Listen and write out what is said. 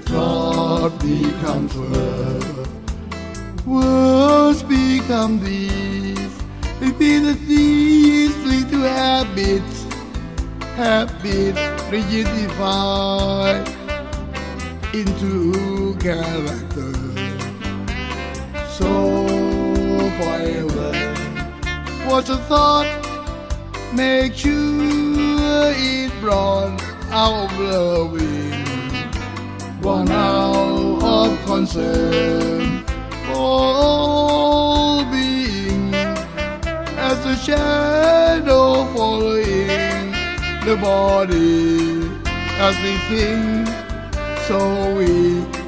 thought becomes word, words become these. Repeat the these lead to habits, habit rigidify into character. So forever, what's a thought? Make sure it brought out of one out of concern for all being, as a shadow following the body as we think, so we become.